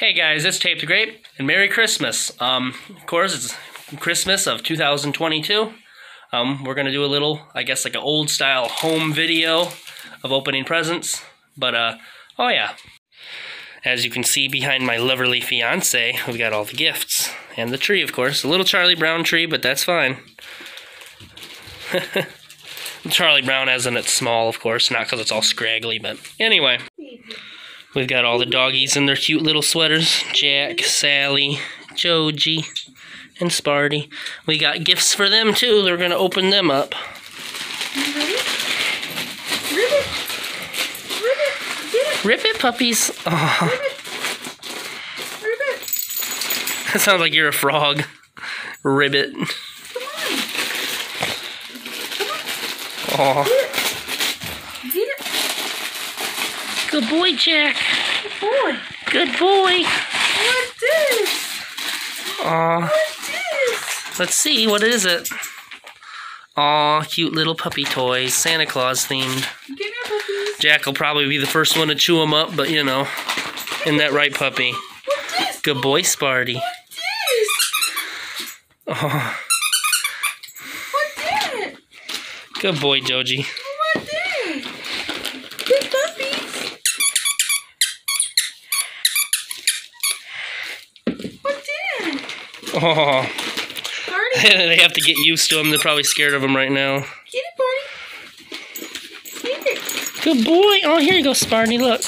Hey guys, it's Tape the Grape, and Merry Christmas. Um, of course, it's Christmas of 2022. Um, we're gonna do a little, I guess, like an old style home video of opening presents. But, uh, oh yeah. As you can see behind my lovely fiance, we've got all the gifts. And the tree, of course. A little Charlie Brown tree, but that's fine. Charlie Brown as in it's small, of course, not because it's all scraggly, but anyway. We've got all the doggies in their cute little sweaters. Jack, Sally, Joji, and Sparty. We got gifts for them too. They're gonna open them up. Ribbit! Ribbit! Get it! Rip it, puppies. Oh, Ribbit! Ribbit! that sounds like you're a frog. Ribbit. Come on! Come on. Oh, it! Good boy, Jack. Good boy! Good boy. What this? Oh, What this? let's see. What is it? Aw, cute little puppy toys. Santa Claus themed. Give me a puppies. Jack will probably be the first one to chew them up, but you know, isn't that right, puppy? What this? Good boy, Sparty. What this? Oh, good boy, Joji. What that? Good puppies. What that? Oh, they have to get used to him. They're probably scared of him right now. get it, Barney. Good boy. Oh, here you go, Sparty. Look.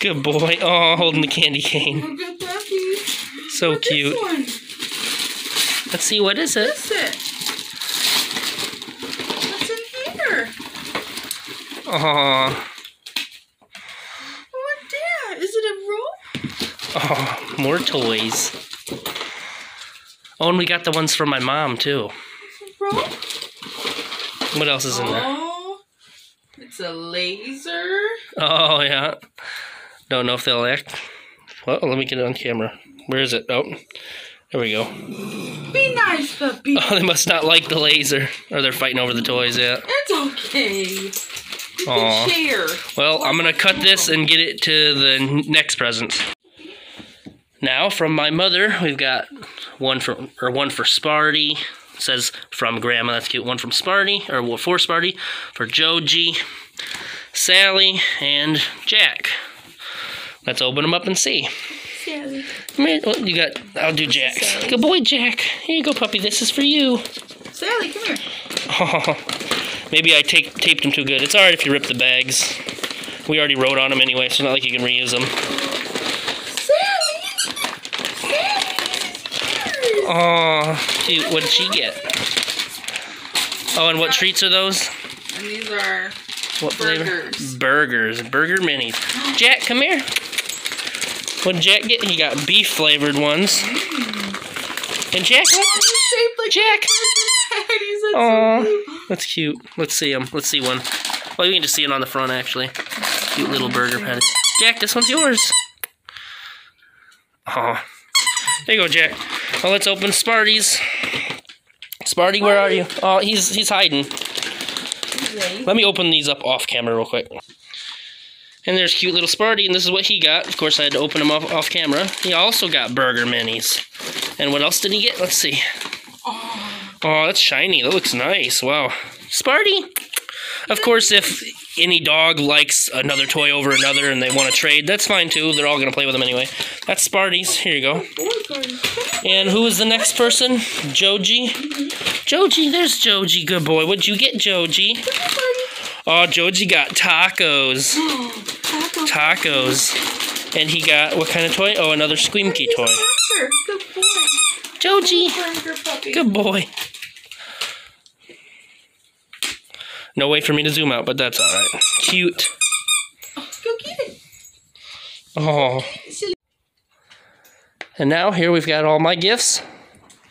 Good boy. Oh, holding the candy cane. Oh, good. So What cute. Let's see, what is it? What's it? What's in here? Uh-huh. Oh, What that? Is it a rope? oh, more toys. Oh, and we got the ones from my mom, too. What else is in there? Oh, it's a laser. Oh, yeah. Don't know if they'll act. Well, let me get it on camera. Where is it? Oh, there we go. Be nice, puppy. Oh, they must not like the laser. Or they're fighting over the toys, yeah. It's okay. You. Well, I'm gonna cut this and get it to the next present. Now, from my mother, we've got one from or one for Sparty. It says from Grandma. That's cute. One from Sparty or for Sparty, for Joji, Sally, and Jack. Let's open them up and see. Sally. Oh, you got. I'll do Jack. Good boy, Jack. Here you go, puppy. This is for you. Sally, come here. Oh, maybe I take, taped them too good. It's alright if you rip the bags. We already wrote on them anyway, so it's not like you can reuse them. Sally. Sally. Oh, cute. What did she get? Oh, and what treats are those? And these are What flavor? Burgers. Burgers. Burger minis. Jack, come here. What did Jack get? He got beef flavored ones. Mm. And Jack, oh, like Jack. patties. That's so cute. that's cute. Let's see them. Let's see one. Well, you can just see it on the front, actually. Cute little mm, burger patty. Jack, this one's yours. Oh, there you go, Jack. Oh, well, let's open Sparty's. Sparty, where are you? Oh, he's he's hiding. Let me open these up off camera real quick. And there's cute little Sparty, and this is what he got. Of course, I had to open him off, off camera. He also got burger minis. And what else did he get? Let's see. Oh, Oh, that's shiny. That looks nice. Wow. Sparty! Of course, if any dog likes another toy over another and they want to trade, that's fine too. They're all going to play with them anyway. That's Sparty's. Here you go. And who is the next person? Joji? Joji, there's Joji. Good boy. What'd you get, Joji? Oh, Joji got tacos. Tacos. And he got, what kind of toy? Oh, another Squeaky toy. Good boy. Joji! Good boy. No way for me to zoom out, but that's alright. Cute. Go get it. Oh. And now here we've got all my gifts.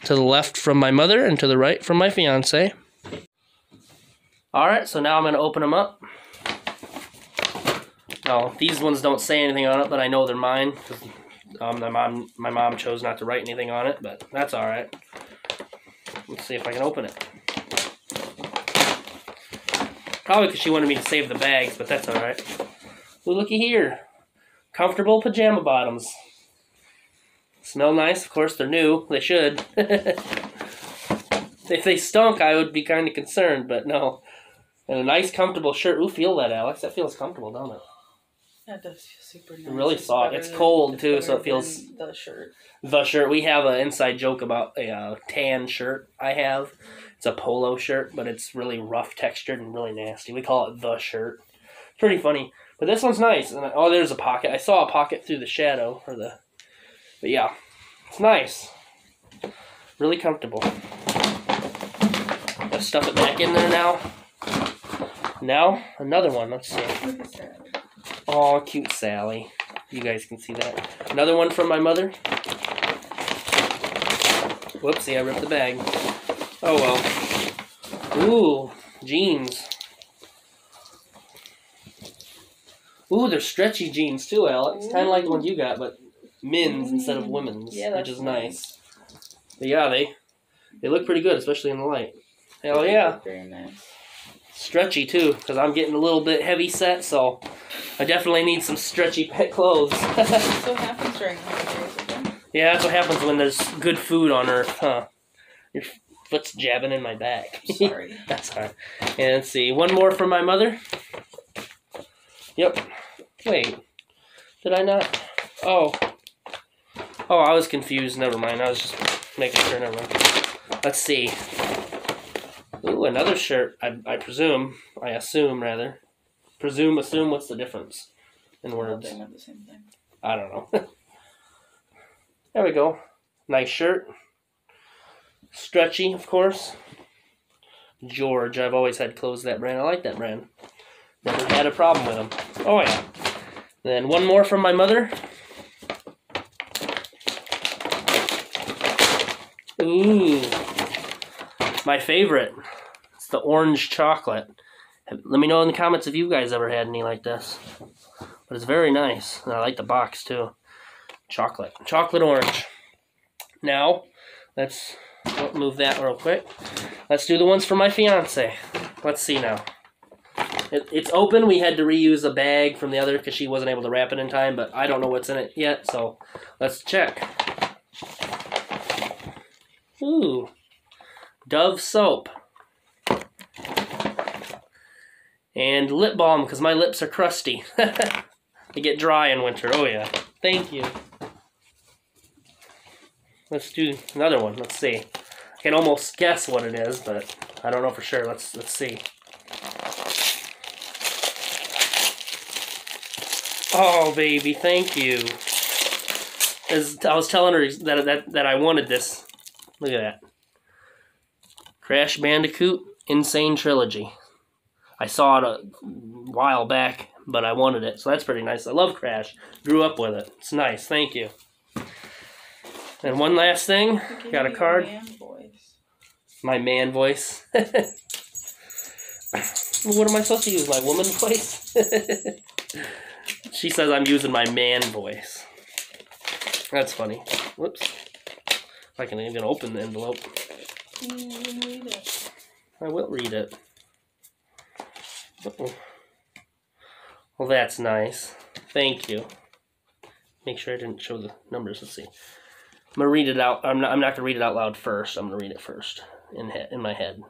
To the left from my mother and to the right from my fiance. Alright, so now I'm going to open them up. Now, these ones don't say anything on it, but I know they're mine. Um, my mom, my mom chose not to write anything on it, but that's alright. Let's see if I can open it. Probably because she wanted me to save the bags, but that's alright. Well, looky here. comfortable pajama bottoms. Smell nice, of course, they're new. They should. if they stunk, I would be kind of concerned, but no. And a nice, comfortable shirt. Ooh, feel that, Alex. That feels comfortable, don't it? That does feel super nice. really It's soft. It's cold, too, so it feels- the shirt. The shirt. We have an inside joke about a uh, tan shirt I have. It's a polo shirt, but it's really rough textured and really nasty. We call it the shirt. It's pretty funny. But this one's nice. And oh, there's a pocket. I saw a pocket through the shadow or the. But yeah, it's nice. Really comfortable. Let's stuff it back in there now. Now another one. Let's see. Oh, cute Sally. You guys can see that. Another one from my mother. Whoopsie, I ripped the bag. Oh well. Ooh, jeans. Ooh, they're stretchy jeans too, Alex. Kind of like the mm. ones you got, but men's instead of mm-hmm. women's, Yeah, which that's is nice. But yeah, they they look pretty good, especially in the light. Hell yeah Very nice. stretchy too because i'm getting a little bit heavy set so i definitely need some stretchy pet clothes so happens during holidays yeah that's what happens when there's good food on earth huh your foot's jabbing in my back Sorry. that's all right and let's see one more from my mother yep wait did i not oh oh i was confused never mind i was just making sure never mind let's see Ooh, another shirt. I, I presume. I assume rather. Presume. Assume. What's the difference in words? They meant the same thing. I don't know. there we go. Nice shirt. Stretchy, of course. George. I've always had clothes that brand. I like that brand. Never had a problem with them. Oh yeah. Then one more from my mother. Ooh. My favorite. It's the orange chocolate. Let me know in the comments if you guys ever had any like this. But it's very nice. And I like the box too. Chocolate. Chocolate orange. Now, let's oh, move that real quick. Let's do the ones for my fiance. Let's see now. It, it's open. We had to reuse a bag from the other because she wasn't able to wrap it in time, but I don't know what's in it yet, so let's check. Ooh. Dove soap. And lip balm because my lips are crusty. they get dry in winter. Oh, yeah. Thank you. Let's do another one. Let's see. I can almost guess what it is, but I don't know for sure. Let's let's see. Oh, baby, thank you. As I was telling her that that that I wanted this. Look at that. Crash Bandicoot N. Sane Trilogy. I saw it a while back, but I wanted it, so that's pretty nice. I love Crash. Grew up with it. It's nice. Thank you. And one last thing. Got a card. Man. My man voice. what am I supposed to use? My woman voice? she says I'm using my man voice. That's funny. Whoops. I can even open the envelope. You read it. I will read it. Uh-oh. Well, that's nice. Thank you. Make sure I didn't show the numbers. Let's see. I'm gonna read it out. I'm not. I'm not gonna read it out loud first. I'm gonna read it first in he- in my head.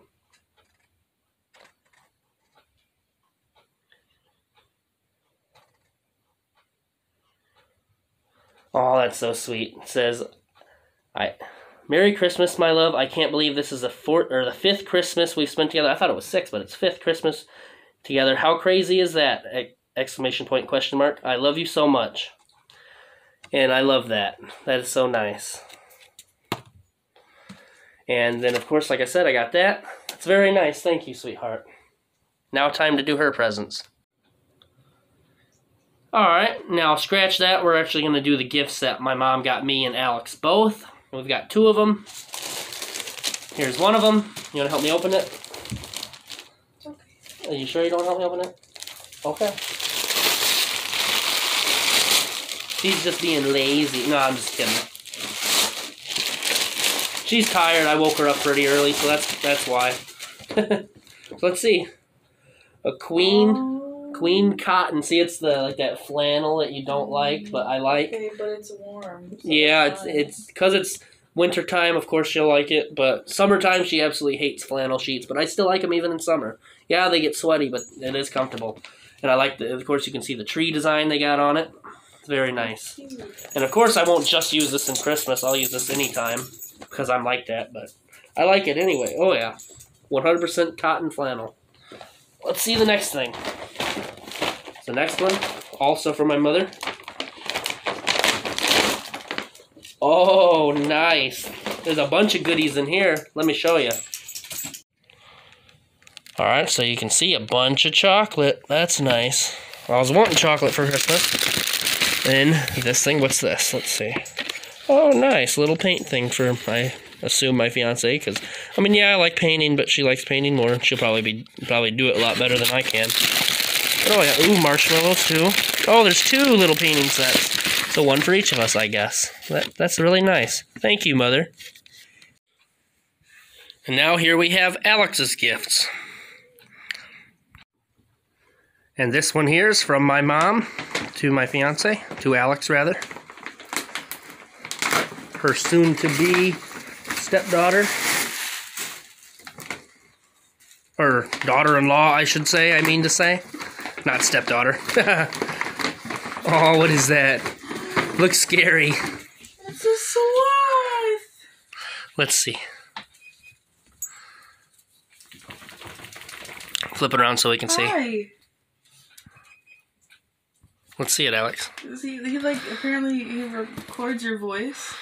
Oh, that's so sweet. It says, "I Merry Christmas, my love. I can't believe this is the fourth or the fifth Christmas we've spent together. I thought it was six, but it's fifth Christmas together. How crazy is that? Exclamation point question mark. I love you so much. And I love that. That is so nice. And then of course, like I said, I got that. It's very nice. Thank you, sweetheart. Now time to do her presents. Alright, now scratch that. We're actually going to do the gifts that my mom got me and Alex both. We've got two of them. Here's one of them. You want to help me open it? Okay. Are you sure you don't want to help me open it? Okay. She's just being lazy. No, I'm just kidding. She's tired. I woke her up pretty early, so that's that's why. so let's see. A queen queen cotton. See, it's the like that flannel that you don't like, but I like. Okay, but it's warm. so Yeah, it's it's because it's winter time. Of course, she'll like it, but summertime she absolutely hates flannel sheets. But I still like them even in summer. Yeah, they get sweaty, but it is comfortable, and I like the. Of course, you can see the tree design they got on it. Very nice. And of course, I won't just use this in Christmas. I'll use this anytime because I'm like that. But I like it anyway. Oh yeah, 100% cotton flannel. Let's see the next thing. The next one, also from my mother. Oh, nice. There's a bunch of goodies in here. Let me show you. All right, so you can see a bunch of chocolate. That's nice. I was wanting chocolate for Christmas. And this thing, what's this? Let's see. Oh, nice little paint thing for I assume my fiance. Because I mean, yeah, I like painting, but she likes painting more. She'll probably be probably do it a lot better than I can. Oh yeah, ooh, marshmallows too. Oh, there's two little painting sets. So one for each of us, I guess. That that's really nice. Thank you, mother. And now here we have Alex's gifts. And this one here is from my mom to my fiance, to Alex rather. Her soon to be stepdaughter. Or daughter in law, I should say, I mean to say. Not stepdaughter. oh, what is that? Looks scary. It's a sloth. Let's see. Flip it around so we can see. Hi. Let's see it, Alex. Is he, he like apparently he records your voice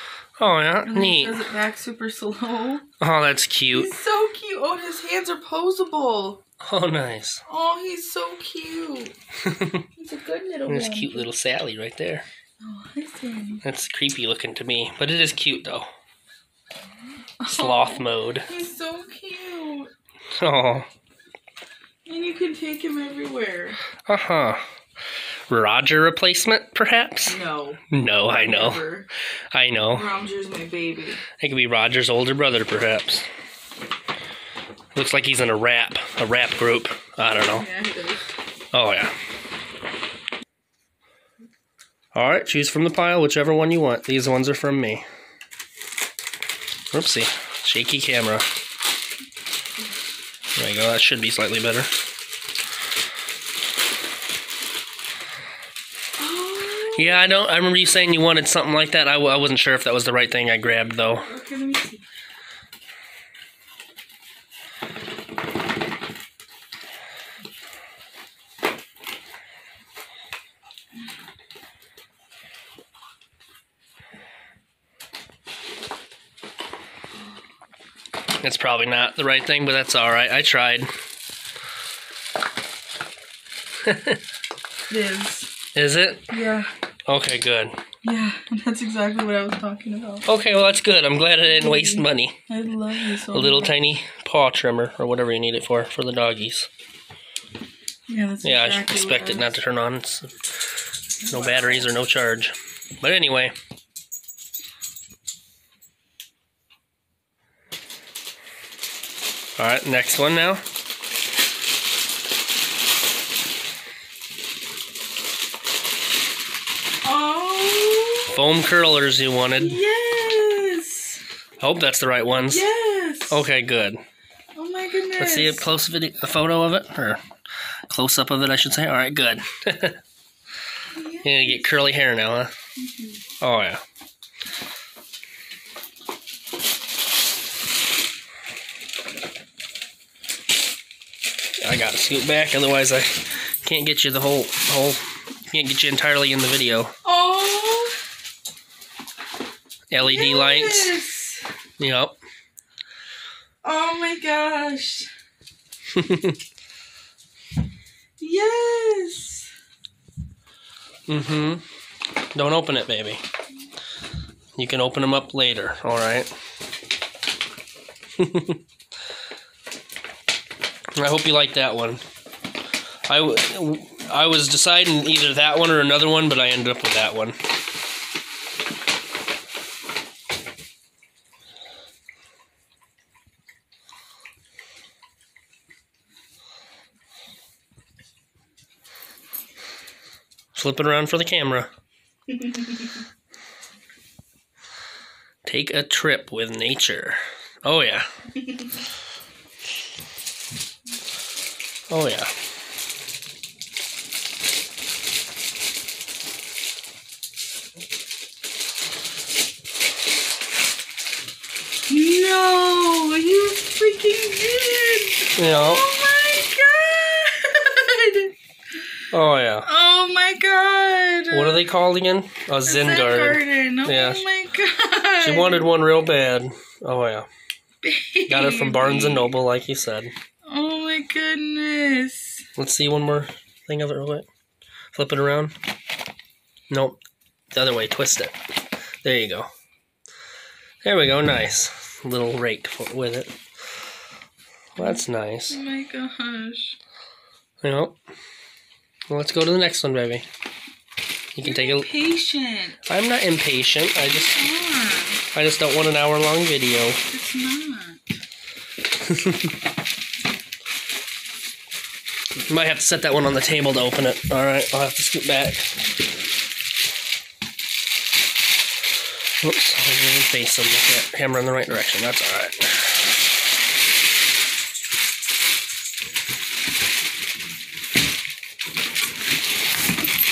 Oh, yeah, and then he neat. does it back super slow. Oh, that's cute. He's so cute. Oh, his hands are posable. Oh, nice. Oh, he's so cute. He's a good little There's one. cute little Sally right there. Oh, hi, Sammy. That's creepy looking to me, but it is cute though. Sloth mode. He's so cute. Oh, And you can take him everywhere. uh huh. Roger replacement, perhaps? No. No, I know. Never. I know. Roger's my baby. It could be Roger's older brother, perhaps. Looks like he's in a rap, a rap group. I don't know. Yeah, he does. Oh yeah. All right, choose from the pile, whichever one you want. These ones are from me. Oopsie, shaky camera. There you go. That should be slightly better. Yeah, I don't. I remember you saying you wanted something like that. I, w- I wasn't sure if that was the right thing I grabbed though. okay, let me see. It's probably not the right thing, but that's all right. I tried. It is. Is it? Yeah. Okay, good. Yeah, that's exactly what I was talking about. Okay, well that's good. I'm glad I didn't waste mm-hmm. money. I love you so A little much. tiny paw trimmer or whatever you need it for for the doggies. Yeah, that's Yeah, I exactly should expect it not to turn on. It's no batteries or no charge. But anyway. All right, next one now. Foam curlers you wanted. yes. Hope that's the right ones. Yes. Okay, good. Oh my goodness. Let's see a close video, a photo of it, or close up of it, I should say. All right, good. You're gonna get curly hair now, huh? Mm-hmm. Oh yeah. I gotta scoot back, otherwise I can't get you the whole whole can't get you entirely in the video. LED lights. yes. Yep. Oh my gosh. Yes. mm-hmm. Don't open it, baby. You can open them up later, alright? I hope you like that one. I, w- I was deciding either that one or another one, but I ended up with that one. Flip it around for the camera. Take a trip with nature. Oh yeah. Oh yeah. No, you freaking did. Know. Oh my god. Oh yeah. My god. What are they called again? A Zen, Zen garden. garden. Oh Yeah. my god. She wanted one real bad. Oh yeah. Got it from Barnes and Noble, like you said. Oh my goodness. Let's see one more thing of it real quick. Flip it around. Nope. The other way. Twist it. There you go. There we go. Nice. Little rake with it. That's nice. Oh my gosh. You know. Well, let's go to the next one, baby. You can take a. Patient. I'm not impatient. I just. I just don't want an hour long video. It's not. Might have to set that one on the table to open it. All right, I'll have to scoot back. Oops, I'm gonna face them. Look at hammer in the right direction. That's all right.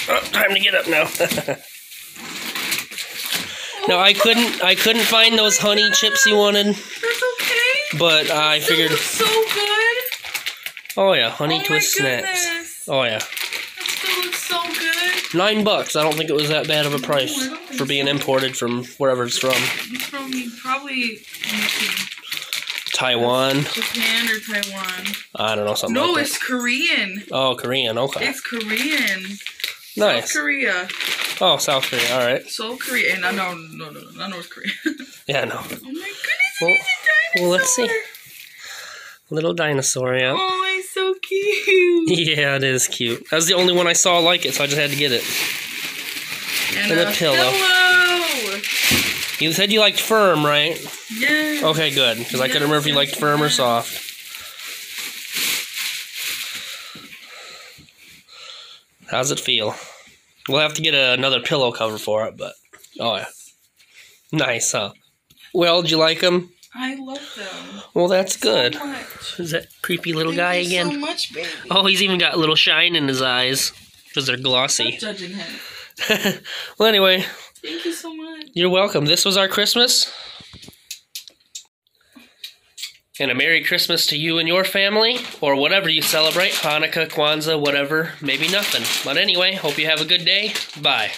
Oh, time to get up now. no, I couldn't. I couldn't find those honey chips you wanted, That's okay. but I Still figured. so good. Oh yeah, honey oh twist my snacks. Oh yeah. That still looks so good. Nine bucks. I don't think it was that bad of a price No, I don't think for being imported from wherever it's from. It's from probably let me see, Taiwan. Japan or Taiwan. I don't know something. No, like it's Korean. Oh, Korean. Okay. It's Korean. Nice. South Korea. Oh, South Korea. All right. South Korea. And I know, no, no, no, not North Korea. Yeah, no. oh my goodness, Well- a dinosaur. well, let's see. Little dinosaur. Yeah. Oh, it's so cute. Yeah, it is cute. That was the only one I saw like it, so I just had to get it. And, And a uh, pillow. pillow. You said you liked firm, right? Yeah. Okay, good. Because I couldn't remember if you liked firm or soft. How's it feel? We'll have to get a, another pillow cover for it, but oh yeah, nice, huh? Well, did you like them? I love them. Well, that's good. So much. Is that creepy little Thank guy again? so much, baby. Oh, he's even got a little shine in his eyes because they're Stop glossy. judging him. well, anyway, Thank you so much. you're welcome. This was our Christmas. And a Merry Christmas to you and your family, or whatever you celebrate Hanukkah, Kwanzaa, whatever, maybe nothing. But anyway, hope you have a good day. Bye.